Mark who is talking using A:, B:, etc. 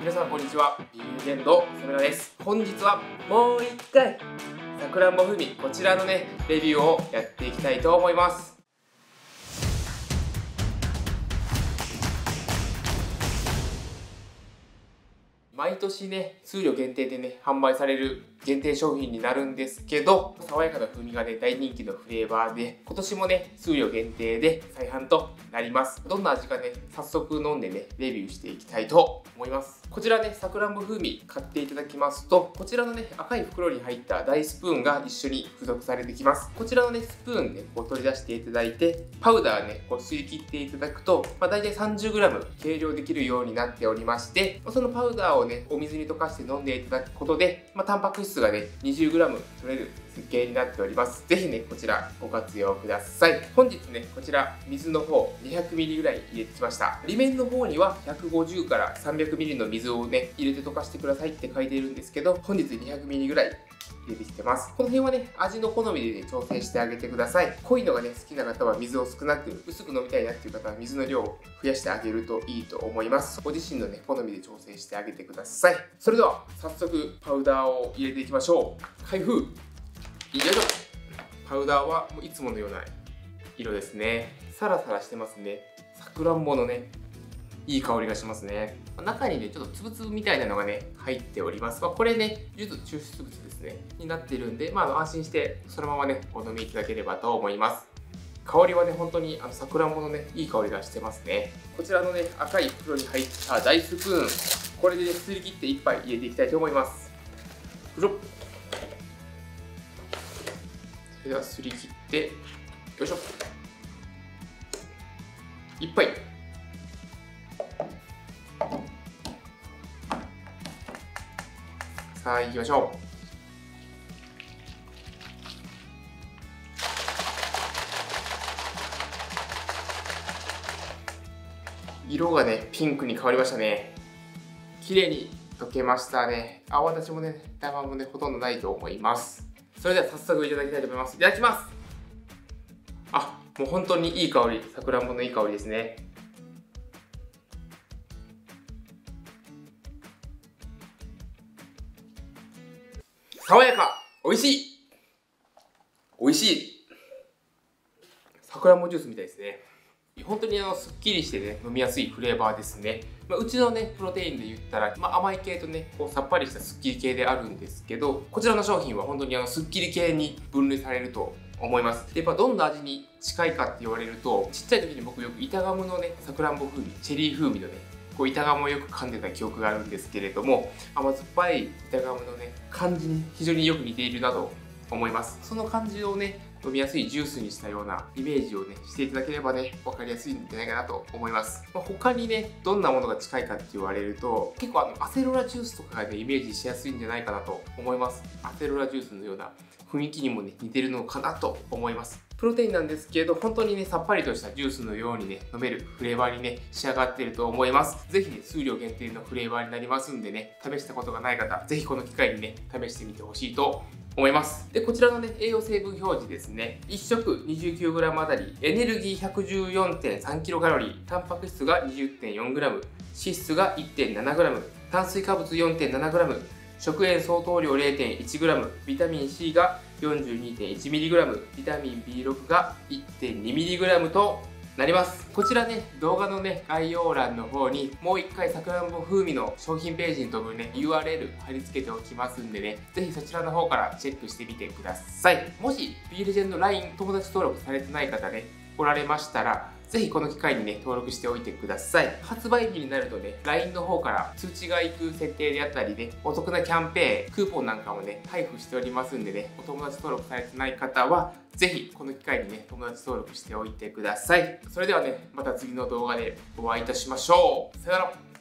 A: 皆さんこんにちは。ビールレンドサメラです。本日はもう一回さくらんぼ風味こちらのねレビューをやっていきたいと思います。毎年ね数量限定でね販売される限定商品になるんですけど爽やかな風味がね大人気のフレーバーで今年もね数量限定で再販となります。どんな味かね早速飲んでねレビューしていきたいと思います。こちらねさくらんぼ風味買っていただきますとこちらのね赤い袋に入った大スプーンが一緒に付属されてきます。こちらのねスプーンねこう取り出していただいてパウダーねこう吸い切っていただくと、まあ、大体 30g 計量できるようになっておりましてそのパウダーをねお水に溶かして飲んでいただくことで、まあ、タンパク質がね 20g 取れる設計になっております。ぜひねこちらご活用ください。本日ねこちら水の方 200ml ぐらい入れてきました。裏面の方には150から 300ml の水をね入れて溶かしてくださいって書いているんですけど本日 200ml ぐらい入れてきてます。この辺はね味の好みで、ね、調整してあげてください。濃いのがね好きな方は水を少なく薄く飲みたいなっていう方は水の量を増やしてあげるといいと思います。ご自身のね好みで調整してあげてください。それでは早速パウダーを入れていきましょう。開封。よいしょ。パウダーはいつものような色ですね。サラサラしてますね。さくらんぼのねいい香りがしますね。中にねちょっとつぶつぶみたいなのがね入っております、まあ、これね樹脂抽出物ですね。になってるんで、まあ、安心してそのままねお飲みいただければと思います。香りはね本当にあのさくらんぼのねいい香りがしてますね。こちらのね赤い袋に入った大スプーン。これでねすり切って1杯入れていきたいと思います。それではすり切ってよいしょ。1杯。さあ行きましょう。色がねピンクに変わりましたね。綺麗に溶けましたね。泡立ちもねダマもねほとんどないと思います。それでは早速いただきたいと思います。いただきます。あもう本当にいい香り。さくらんぼのいい香りですね。爽やか。美味しい。美味しい。さくらんぼジュースみたいですね。本当にあのすっきりしてね飲みやすいフレーバーですね、まあ、うちのねプロテインで言ったら、まあ、甘い系とねこうさっぱりしたすっきり系であるんですけどこちらの商品は本当にあのすっきり系に分類されると思います。でやっぱどんな味に近いかって言われるとちっちゃい時に僕よく板ガムのねさくらんぼ風味チェリー風味のねこう板ガムをよく噛んでた記憶があるんですけれども甘酸っぱい板ガムのね感じに非常によく似ているなと思います。その感じをね飲みやすいジュースにしたようなイメージをねしていただければね分かりやすいんじゃないかなと思います、まあ、他にねどんなものが近いかって言われると結構あのアセロラジュースとかがねイメージしやすいんじゃないかなと思います。アセロラジュースのような雰囲気にもね似てるのかなと思います。プロテインなんですけど本当にねさっぱりとしたジュースのようにね飲めるフレーバーにね仕上がっていると思います。是非ね数量限定のフレーバーになりますんでね試したことがない方是非この機会にね試してみてほしいと思います。でこちらのね栄養成分表示ですね。1食 29g あたりエネルギー 114.3kcal タンパク質が 20.4g 脂質が 1.7g 炭水化物 4.7g 食塩相当量 0.1g ビタミン C が 42.1mg ビタミン B6 が 1.2mg となります。こちらね動画のね概要欄の方にもう一回さくらんぼ風味の商品ページに飛ぶね URL 貼り付けておきますんでねぜひそちらの方からチェックしてみてください。もしビールジェンの LINE 友達登録されてない方ね来られましたらぜひこの機会にね、登録しておいてください。発売日になるとね、LINE の方から通知が行く設定であったりね、お得なキャンペーン、クーポンなんかもね、配布しておりますんでね、お友達登録されてない方は、ぜひこの機会にね、友達登録しておいてください。それではね、また次の動画でお会いいたしましょう。さよなら。